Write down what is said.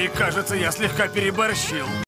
и кажется, я слегка переборщил.